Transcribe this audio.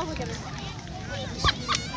Oh, we're gonna.